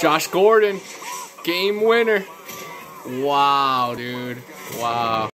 Josh Gordon, game winner. Wow, dude. Wow.